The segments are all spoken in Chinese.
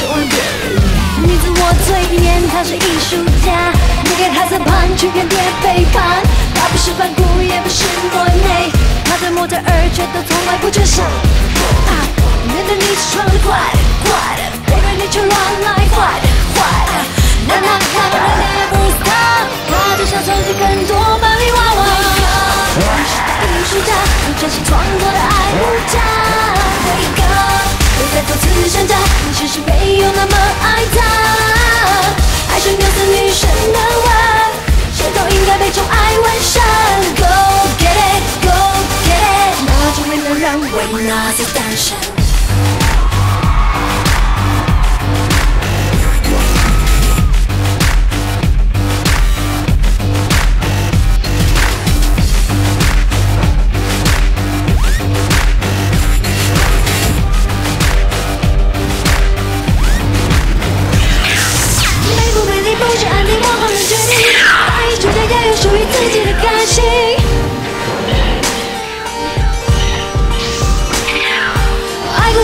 你自我催眠，他是艺术家。你给他在盘，却偏偏背叛。他不是梵谷，也不是莫内，他在模特儿，却都从来不缺少。啊，面对你是装的怪怪的，背对你就乱来怪的怪的。那那那那那也不怕，他只想收集更多芭比娃娃。你是艺术家，你专心创作的爱无价。When Nas attention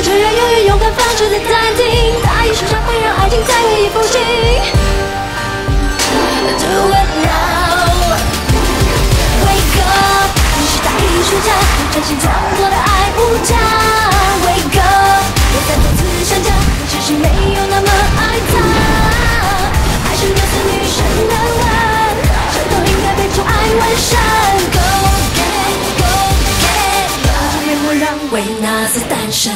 承认，永远勇敢放手的暂停。大艺术家会让爱情再回忆复兴。Do it now, wake up！你是大艺术家，你真心创作的爱无价。Wake up，别再做慈善家，你其实没有那么爱他。爱是缪斯女神的吻，谁都应该被宠爱完善。Go get it, go get it，那就没能让维纳斯诞生。